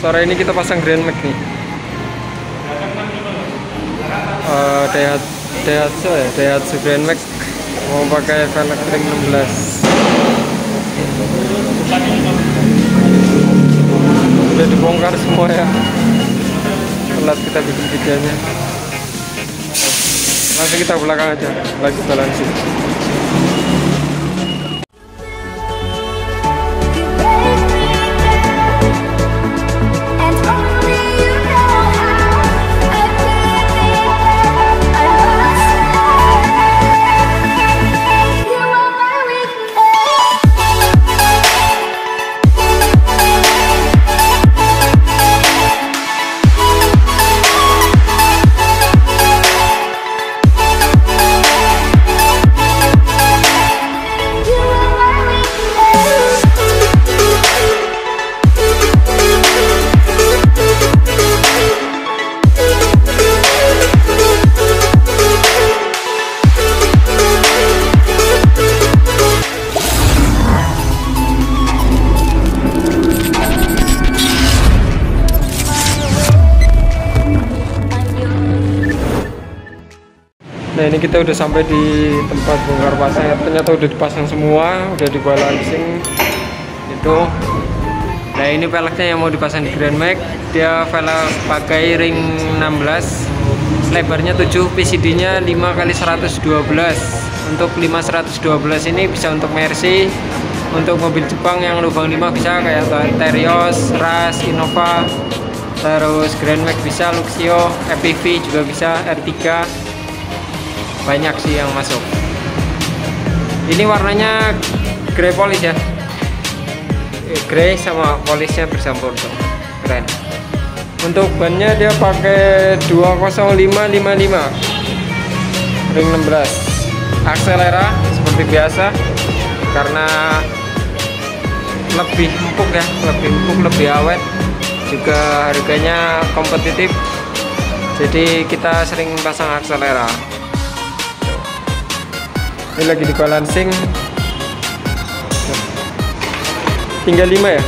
sore ini kita pasang Grand Max nih. Uh, Daihatsu, Daihatsu ya? Daihatsu Grand Max. Mau pakai velg ring 16 udah dibongkar semua ya. Telat kita bikin videonya. Langsung kita belakang aja. Lagi And Nah ini kita udah sampai di tempat bongkar pasang ya. Ternyata udah dipasang semua, udah dibalancing itu. Nah ini velgnya yang mau dipasang di Grand Max. Dia velg pakai ring 16, lebarnya 7, PCD-nya 5 kali 112. Untuk 5 112 ini bisa untuk Mercy, untuk mobil Jepang yang lubang 5 bisa kayak Terios, Ras, Innova, terus Grand Max bisa, Luxio, FPV juga bisa, R3 banyak sih yang masuk. Ini warnanya grey polish ya. Eh, grey sama polishnya bercampur tuh. Keren. Untuk bannya dia pakai 20555 ring 16 akselera seperti biasa karena lebih empuk ya lebih empuk lebih awet. Juga harganya kompetitif. Jadi kita sering pasang akselera ini lagi di balancing tinggal 5 ya?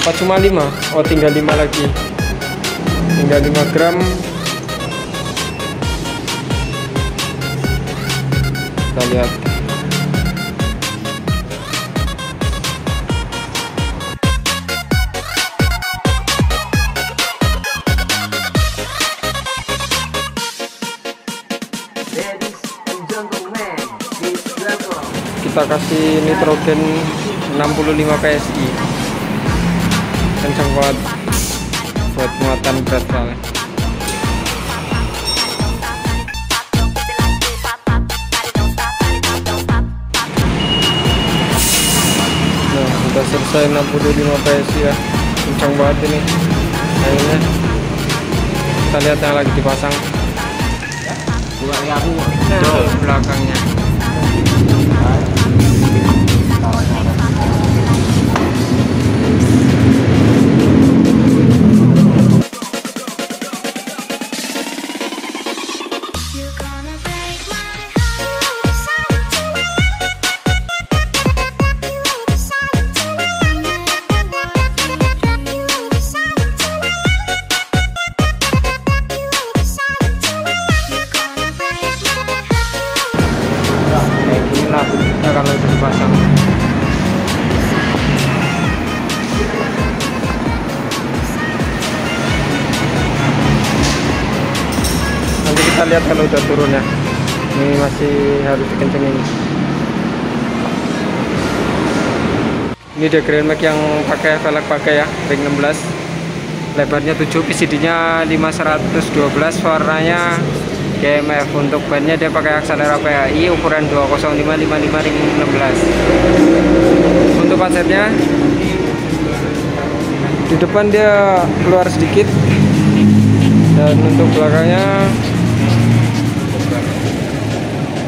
Apa cuma 5 oh tinggal 5 lagi. Tinggal 5 gram. Kita lihat kita kasih nitrogen 65 PSI kencang banget buat muatan berat soalnya. Nah udah selesai 65 PSI ya. Kencang banget ini. Akhirnya kita lihat yang lagi dipasang. Nah, belakangnya nanti kita lihat kalau udah turun ya. Ini masih harus dikencengin. Ini dia Grand Max yang pakai velg pakai ya ring 16 lebarnya 7 PCD nya 5112 warnanya GMF untuk bannya dia pakai akselera PAI ukuran 20555 ring 16 untuk kasetnya di depan dia keluar sedikit. Dan untuk belakangnya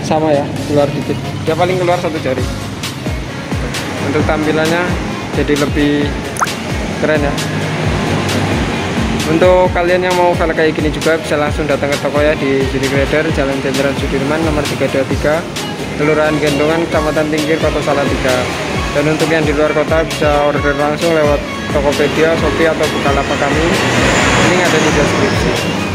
sama ya keluar dikit dia paling keluar satu jari untuk tampilannya jadi lebih keren ya untuk kalian yang mau velg kayak gini juga bisa langsung datang ke toko ya di Judi Grader Jalan Jenderal Sudirman nomor 323 Kelurahan Gendongan Kecamatan Tingkir Kota Salatiga dan untuk yang di luar kota bisa order langsung lewat Tokopedia, Shopee atau Bukalapak kami. Link ada di deskripsi.